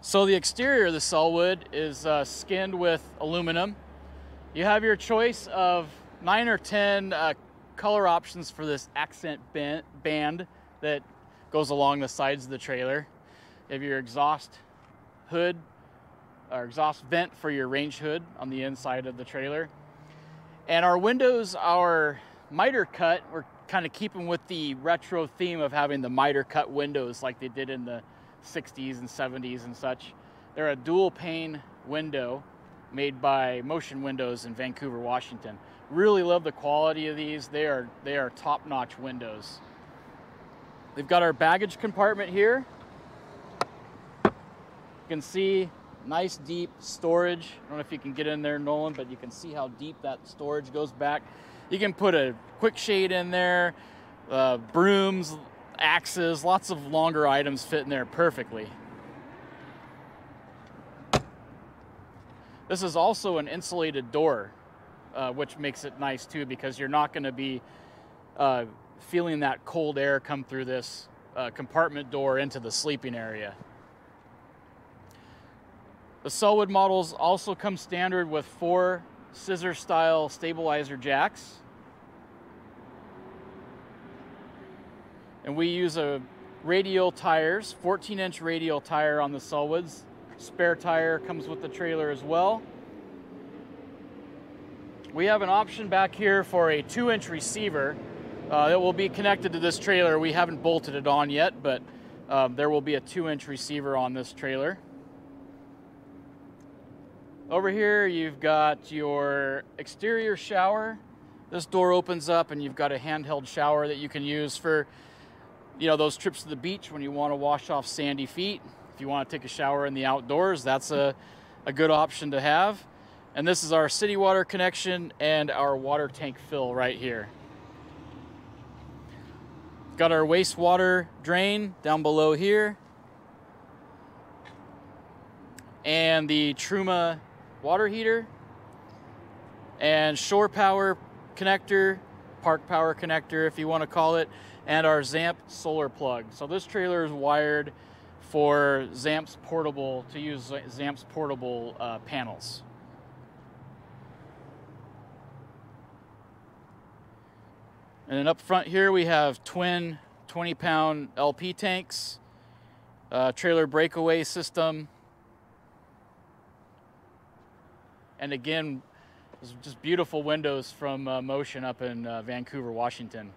So the exterior of the Sellwood is uh, skinned with aluminum. You have your choice of nine or 10 uh, color options for this accent band that goes along the sides of the trailer. You have your exhaust hood or exhaust vent for your range hood on the inside of the trailer. And our windows are miter cut. We're kind of keeping with the retro theme of having the miter cut windows like they did in the 60s and 70s and such. They're a dual pane window made by Motion Windows in Vancouver, Washington. Really love the quality of these. They are they are top-notch windows. They've got our baggage compartment here. You can see nice deep storage. I don't know if you can get in there, Nolan, but you can see how deep that storage goes back. You can put a quick shade in there, uh, brooms, axes, lots of longer items fit in there perfectly. This is also an insulated door, uh, which makes it nice too because you're not going to be uh, feeling that cold air come through this uh, compartment door into the sleeping area. The Sellwood models also come standard with four scissor style stabilizer jacks. And we use a radial tires, 14 inch radial tire on the Sellwoods. Spare tire comes with the trailer as well. We have an option back here for a two inch receiver uh, that will be connected to this trailer. We haven't bolted it on yet, but um, there will be a two inch receiver on this trailer. Over here, you've got your exterior shower. This door opens up and you've got a handheld shower that you can use for you know, those trips to the beach when you want to wash off sandy feet. If you want to take a shower in the outdoors, that's a, a good option to have. And this is our city water connection and our water tank fill right here. Got our wastewater drain down below here. And the Truma water heater and shore power connector, park power connector if you want to call it, and our Zamp solar plug. So this trailer is wired for Zamp's portable, to use Zamp's portable uh, panels. And then up front here we have twin 20 pound LP tanks, uh, trailer breakaway system, and again, just beautiful windows from uh, Motion up in uh, Vancouver, Washington.